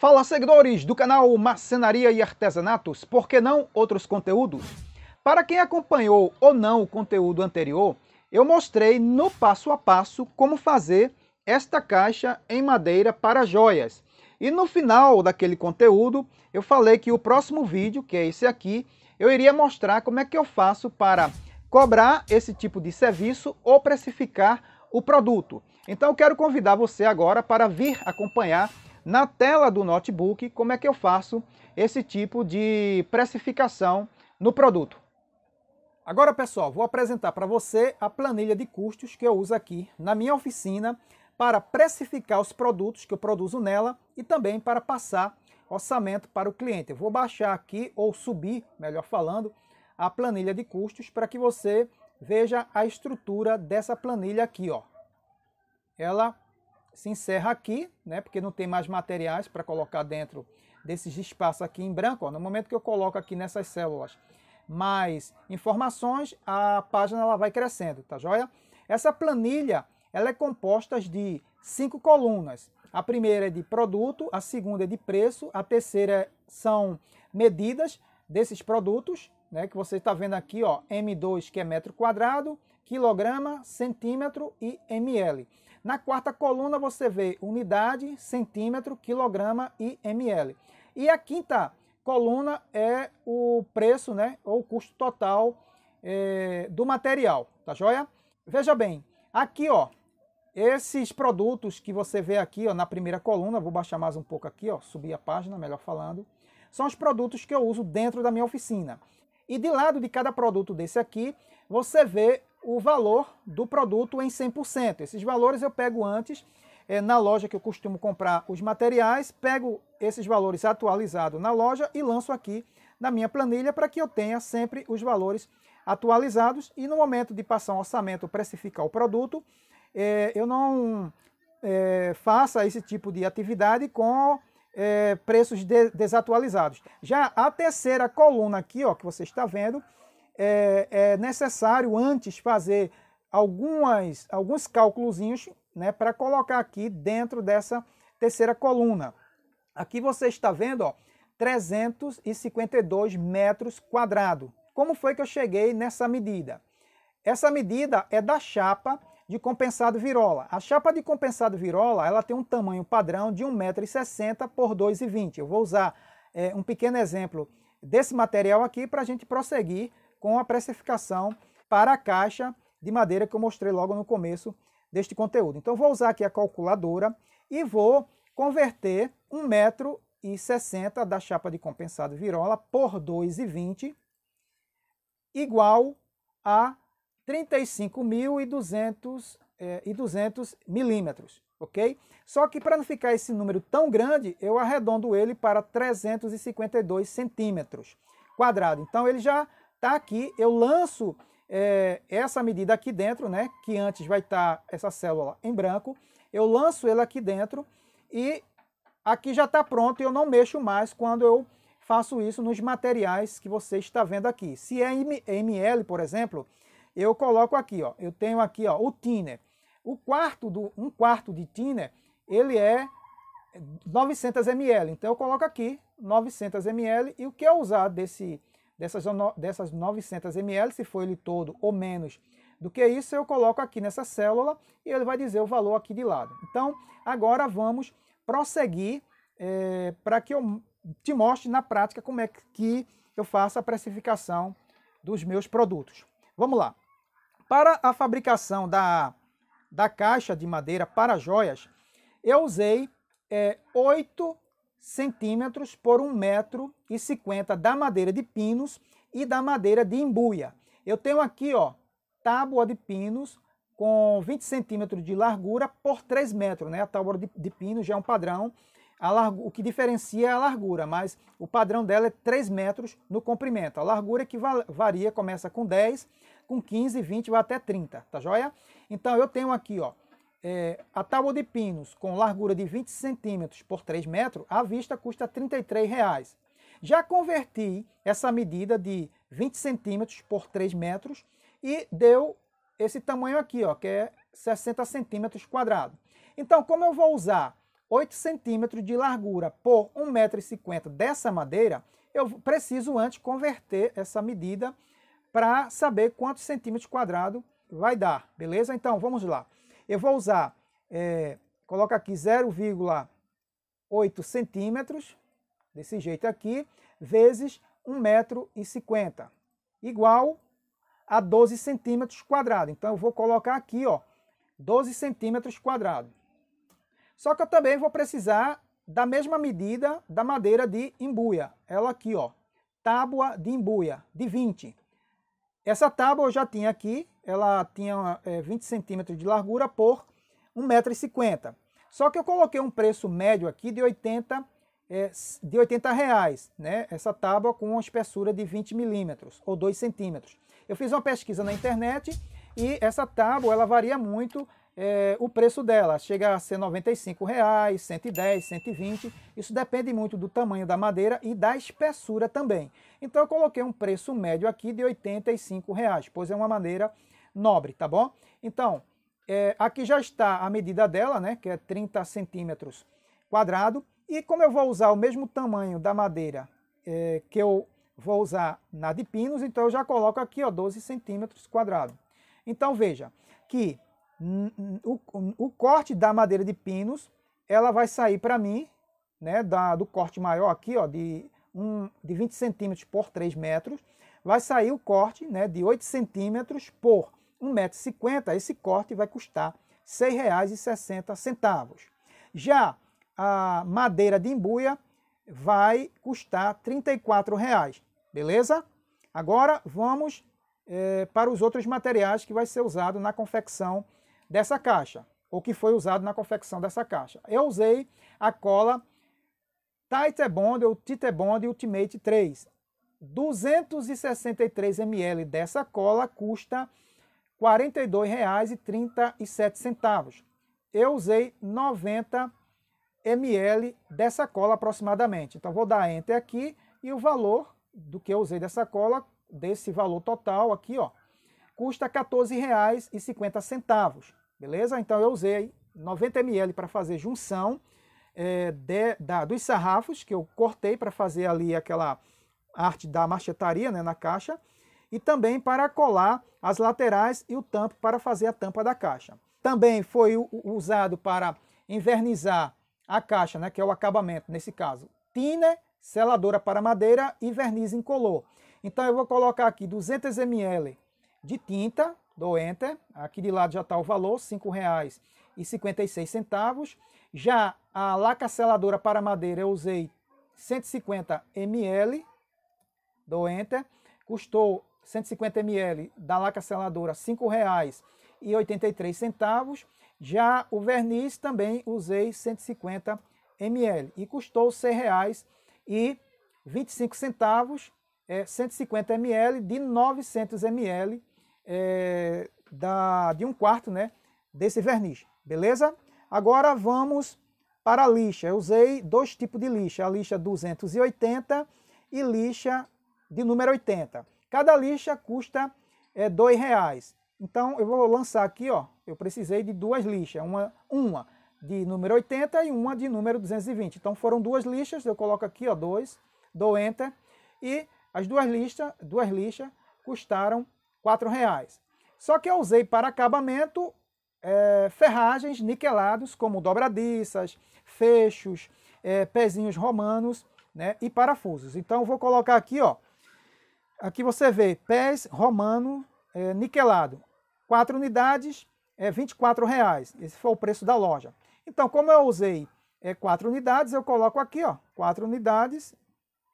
Fala seguidores do canal Marcenaria e Artesanatos, por que não outros conteúdos? Para quem acompanhou ou não o conteúdo anterior, eu mostrei no passo a passo como fazer esta caixa em madeira para joias. E no final daquele conteúdo, eu falei que o próximo vídeo, que é esse aqui, eu iria mostrar como é que eu faço para cobrar esse tipo de serviço ou precificar o produto. Então eu quero convidar você agora para vir acompanhar na tela do notebook como é que eu faço esse tipo de precificação no produto. Agora pessoal, vou apresentar para você a planilha de custos que eu uso aqui na minha oficina para precificar os produtos que eu produzo nela e também para passar orçamento para o cliente. Eu vou baixar aqui ou subir, melhor falando, a planilha de custos para que você veja a estrutura dessa planilha aqui, ó. Ela se encerra aqui, né, porque não tem mais materiais para colocar dentro desses espaços aqui em branco. Ó. No momento que eu coloco aqui nessas células mais informações, a página ela vai crescendo, tá joia? Essa planilha ela é composta de cinco colunas. A primeira é de produto, a segunda é de preço, a terceira são medidas desses produtos, né, que você está vendo aqui, ó, M2 que é metro quadrado, quilograma, centímetro e ml. Na quarta coluna você vê unidade, centímetro, quilograma e ml. E a quinta coluna é o preço, né, ou o custo total é, do material, tá joia? Veja bem, aqui ó, esses produtos que você vê aqui ó, na primeira coluna, vou baixar mais um pouco aqui, ó, subir a página, melhor falando, são os produtos que eu uso dentro da minha oficina. E de lado de cada produto desse aqui, você vê o valor do produto em 100%. Esses valores eu pego antes, é, na loja que eu costumo comprar os materiais, pego esses valores atualizados na loja e lanço aqui na minha planilha para que eu tenha sempre os valores atualizados e no momento de passar um orçamento, precificar o produto, é, eu não é, faça esse tipo de atividade com é, preços de, desatualizados. Já a terceira coluna aqui, ó, que você está vendo, é, é necessário antes fazer algumas, alguns cálculos né, para colocar aqui dentro dessa terceira coluna. Aqui você está vendo ó, 352 metros quadrados. Como foi que eu cheguei nessa medida? Essa medida é da chapa de compensado virola. A chapa de compensado virola ela tem um tamanho padrão de 1,60m por 2,20m. Eu vou usar é, um pequeno exemplo desse material aqui para a gente prosseguir com a precificação para a caixa de madeira que eu mostrei logo no começo deste conteúdo. Então vou usar aqui a calculadora e vou converter 1,60m da chapa de compensado virola por 2,20 igual a 35.200 é, e 200 milímetros, ok? Só que para não ficar esse número tão grande, eu arredondo ele para 352 centímetros quadrado. Então ele já está aqui, eu lanço é, essa medida aqui dentro, né? Que antes vai estar tá essa célula em branco. Eu lanço ele aqui dentro e aqui já está pronto e eu não mexo mais quando eu faço isso nos materiais que você está vendo aqui. Se é ml, por exemplo, eu coloco aqui, ó. Eu tenho aqui, ó, o thinner. O quarto do um quarto de thinner, ele é 900 ml. Então eu coloco aqui 900 ml e o que eu usar desse dessas, dessas 900 ml, se for ele todo ou menos do que isso, eu coloco aqui nessa célula e ele vai dizer o valor aqui de lado. Então, agora vamos prosseguir é, para que eu te mostre na prática como é que eu faço a precificação dos meus produtos. Vamos lá. Para a fabricação da, da caixa de madeira para joias, eu usei é, 8 centímetros por 1,50 metro e 50 da madeira de pinos e da madeira de embuia. Eu tenho aqui, ó, tábua de pinos com 20 centímetros de largura por 3 metros, né? A tábua de, de pinos já é um padrão. A largu, o que diferencia é a largura, mas o padrão dela é 3 metros no comprimento. A largura que varia, começa com 10, com 15, 20, vai até 30, tá joia? Então eu tenho aqui, ó, é, a tábua de pinos com largura de 20 centímetros por 3 metros, à vista custa R$ 33,00. Já converti essa medida de 20 centímetros por 3 metros e deu esse tamanho aqui, ó, que é 60 centímetros quadrados. Então, como eu vou usar 8 centímetros de largura por 1,50m dessa madeira, eu preciso antes converter essa medida para saber quantos centímetros quadrados vai dar, beleza? Então, vamos lá. Eu vou usar, é, coloca aqui 0,8 centímetros, desse jeito aqui, vezes 1,50m, igual a 12 centímetros quadrados. Então, eu vou colocar aqui, ó, 12 centímetros quadrados. Só que eu também vou precisar da mesma medida da madeira de embuia. Ela aqui, ó, tábua de embuia, de 20. Essa tábua eu já tinha aqui, ela tinha é, 20 centímetros de largura por 1,50m. Só que eu coloquei um preço médio aqui de 80, é, de 80 reais, né? Essa tábua com uma espessura de 20 milímetros ou 2 centímetros. Eu fiz uma pesquisa na internet e essa tábua ela varia muito é, o preço dela. Chega a ser 95 reais, 110, 120. Isso depende muito do tamanho da madeira e da espessura também. Então eu coloquei um preço médio aqui de 85 reais, pois é uma madeira nobre, tá bom? Então, é, aqui já está a medida dela, né, que é 30 centímetros quadrado. E como eu vou usar o mesmo tamanho da madeira é, que eu vou usar na de pinos, então eu já coloco aqui ó, 12 centímetros quadrado. Então veja que o, o, corte da madeira de pinos, ela vai sair para mim, né, da, do corte maior aqui, ó, de, um, de 20 centímetros por 3 metros, vai sair o corte né, de 8 centímetros por 1,50m. Esse corte vai custar R$ 6,60. Já a madeira de embuia vai custar R$ 34,00, beleza? Agora vamos é, para os outros materiais que vai ser usado na confecção dessa caixa, ou que foi usado na confecção dessa caixa. Eu usei a cola Tight Bond ou Tite Bond Ultimate 3. 263 ml dessa cola custa R$ 42,37. Eu usei 90 ml dessa cola aproximadamente. Então vou dar Enter aqui e o valor do que eu usei dessa cola, desse valor total aqui, ó, custa R$ 14,50 beleza? Então eu usei 90 ml para fazer junção é, de, da, dos sarrafos que eu cortei para fazer ali aquela arte da marchetaria né, na caixa e também para colar as laterais e o tampo para fazer a tampa da caixa. Também foi usado para invernizar a caixa, né, que é o acabamento nesse caso, thinner, seladora para madeira e verniz incolor. Então eu vou colocar aqui 200 ml de tinta, do Enter. Aqui de lado já está o valor, R$ 5,56. Já a laca seladora para madeira eu usei 150 ml do Enter. Custou 150 ml da laca seladora R$ 5,83. Já o verniz também usei 150 ml e custou R$ 6,25, é, 150 ml de 900 ml é, da, de um quarto né, desse verniz, beleza? Agora vamos para a lixa. Eu usei dois tipos de lixa, a lixa 280 e lixa de número 80. Cada lixa custa é, R$ reais. Então eu vou lançar aqui, ó, eu precisei de duas lixas, uma, uma de número 80 e uma de número 220. Então foram duas lixas, eu coloco aqui, ó, dois, dou Enter, e as duas lixas, duas lixas custaram R$ reais. Só que eu usei para acabamento é, ferragens niquelados, como dobradiças, fechos, é, pezinhos romanos né, e parafusos. Então vou colocar aqui, ó, aqui você vê pés romano é, niquelado, 4 unidades, é, 24 reais. Esse foi o preço da loja. Então, como eu usei é, 4 unidades, eu coloco aqui, ó, 4 unidades,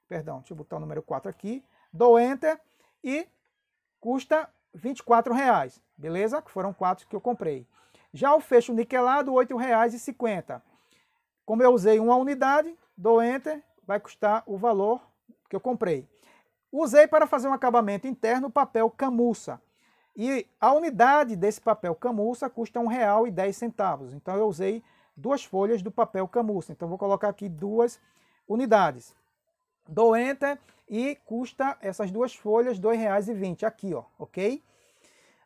perdão, deixa eu botar o número 4 aqui, dou Enter e custa R$ 24,00, beleza? Foram quatro que eu comprei. Já o fecho niquelado, R$ 8,50. Como eu usei uma unidade, dou Enter, vai custar o valor que eu comprei. Usei para fazer um acabamento interno papel camuça. E a unidade desse papel camuça custa R$ 1,10. Então eu usei duas folhas do papel camuça. Então vou colocar aqui duas unidades. Dou Enter e custa essas duas folhas R$ 2,20 aqui, ó, ok?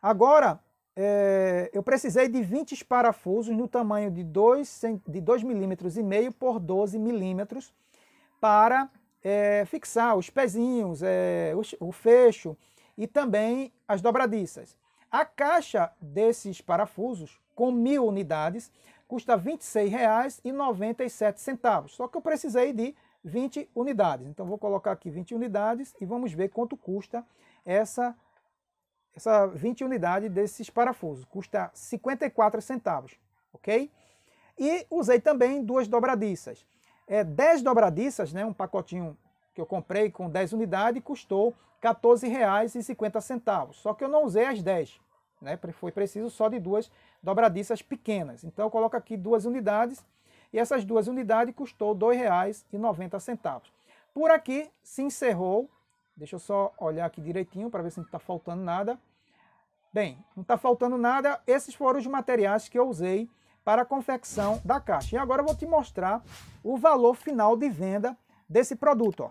Agora, é, eu precisei de 20 parafusos no tamanho de 2, de 2 milímetros e meio por 12 milímetros para é, fixar os pezinhos, é, o, o fecho e também as dobradiças. A caixa desses parafusos, com mil unidades, custa R$ 26,97. Só que eu precisei de 20 unidades. Então vou colocar aqui 20 unidades e vamos ver quanto custa essa, essa 20 unidades desses parafusos. Custa 54 centavos, ok? E usei também duas dobradiças. É, 10 dobradiças, né, um pacotinho que eu comprei com 10 unidades, custou R$ 14,50. Só que eu não usei as 10, né? Foi preciso só de duas dobradiças pequenas. Então eu coloco aqui duas unidades e essas duas unidades custou R$ 2,90. Por aqui se encerrou, deixa eu só olhar aqui direitinho para ver se não está faltando nada. Bem, não está faltando nada, esses foram os materiais que eu usei para a confecção da caixa. E agora eu vou te mostrar o valor final de venda desse produto. Ó.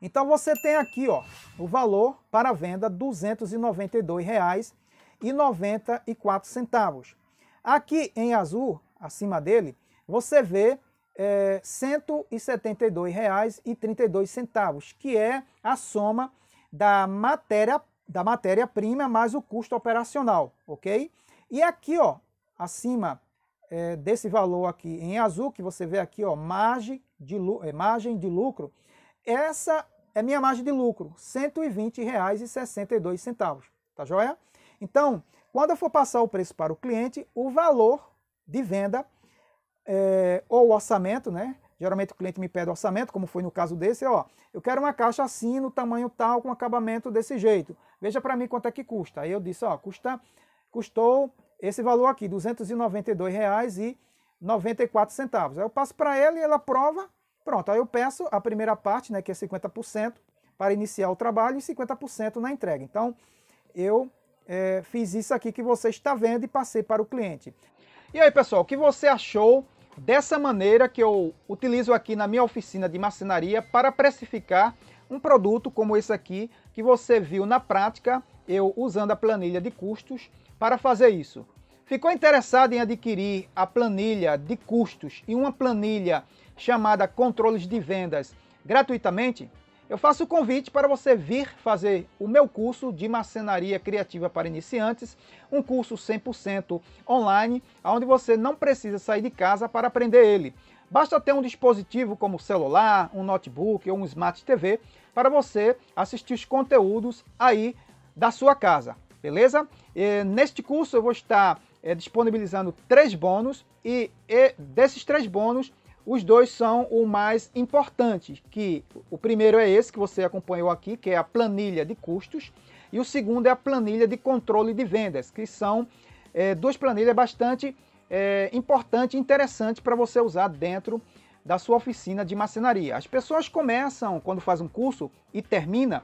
Então você tem aqui ó, o valor para venda R$ 292,94. Aqui em azul, acima dele, você vê é, R$ 172,32, que é a soma da matéria da matéria-prima mais o custo operacional, ok? E aqui, ó, acima é, desse valor aqui em azul, que você vê aqui, ó, margem de, é, margem de lucro, essa é minha margem de lucro, R$ 120,62, tá joia? Então, quando eu for passar o preço para o cliente, o valor de venda é, ou o orçamento, né? Geralmente o cliente me pede orçamento, como foi no caso desse, ó, eu quero uma caixa assim, no tamanho tal, com acabamento desse jeito. Veja para mim quanto é que custa. Aí eu disse, ó, custa, custou esse valor aqui, R$ 292,94. Aí eu passo para ele ela prova Pronto, aí eu peço a primeira parte, né, que é 50%, para iniciar o trabalho e 50% na entrega. Então, eu é, fiz isso aqui que você está vendo e passei para o cliente. E aí, pessoal, o que você achou dessa maneira que eu utilizo aqui na minha oficina de marcenaria para precificar um produto como esse aqui, que você viu na prática, eu usando a planilha de custos para fazer isso. Ficou interessado em adquirir a planilha de custos e uma planilha chamada Controles de Vendas gratuitamente, eu faço o convite para você vir fazer o meu curso de marcenaria criativa para iniciantes, um curso 100% online, onde você não precisa sair de casa para aprender ele. Basta ter um dispositivo como celular, um notebook ou um Smart TV para você assistir os conteúdos aí da sua casa, beleza? E neste curso eu vou estar é, disponibilizando três bônus e, e desses três bônus os dois são o mais importante, que o primeiro é esse que você acompanhou aqui, que é a planilha de custos, e o segundo é a planilha de controle de vendas, que são é, duas planilhas bastante é, importantes e interessantes para você usar dentro da sua oficina de marcenaria. As pessoas começam, quando faz um curso e termina,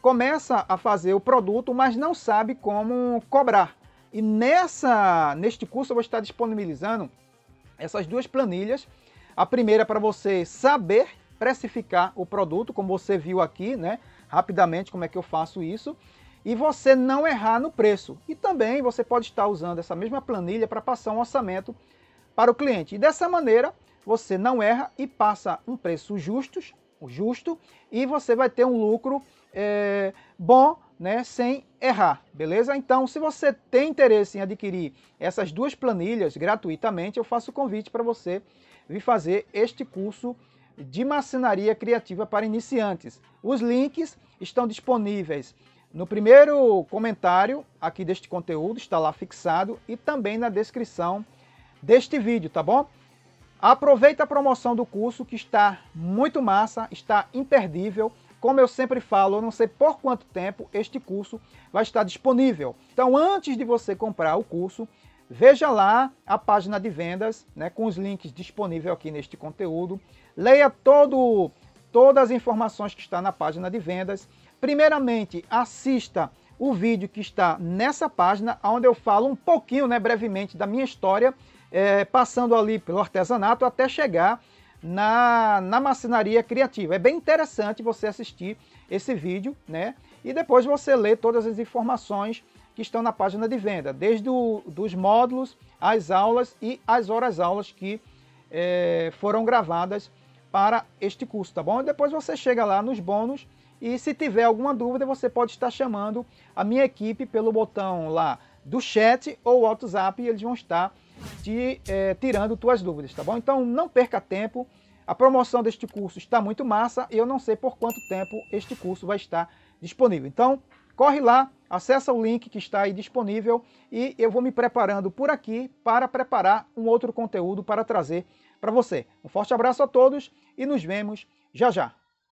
começa a fazer o produto, mas não sabe como cobrar. E nessa, neste curso eu vou estar disponibilizando essas duas planilhas a primeira é para você saber precificar o produto, como você viu aqui, né? Rapidamente como é que eu faço isso. E você não errar no preço. E também você pode estar usando essa mesma planilha para passar um orçamento para o cliente. E dessa maneira você não erra e passa um preço justo, justo e você vai ter um lucro é, bom né, sem errar, beleza? Então, se você tem interesse em adquirir essas duas planilhas gratuitamente, eu faço o convite para você vir fazer este curso de marcenaria criativa para iniciantes. Os links estão disponíveis no primeiro comentário aqui deste conteúdo, está lá fixado, e também na descrição deste vídeo, tá bom? Aproveita a promoção do curso que está muito massa, está imperdível. Como eu sempre falo, eu não sei por quanto tempo este curso vai estar disponível. Então, antes de você comprar o curso, Veja lá a página de vendas, né, com os links disponíveis aqui neste conteúdo. Leia todo, todas as informações que está na página de vendas. Primeiramente, assista o vídeo que está nessa página, onde eu falo um pouquinho, né, brevemente, da minha história, é, passando ali pelo artesanato até chegar na, na marcenaria criativa. É bem interessante você assistir esse vídeo, né? E depois você ler todas as informações que estão na página de venda, desde o, dos módulos, as aulas e as horas-aulas que é, foram gravadas para este curso, tá bom? Depois você chega lá nos bônus e se tiver alguma dúvida, você pode estar chamando a minha equipe pelo botão lá do chat ou WhatsApp e eles vão estar te é, tirando tuas dúvidas, tá bom? Então não perca tempo, a promoção deste curso está muito massa e eu não sei por quanto tempo este curso vai estar disponível. Então corre lá, acessa o link que está aí disponível e eu vou me preparando por aqui para preparar um outro conteúdo para trazer para você. Um forte abraço a todos e nos vemos já já.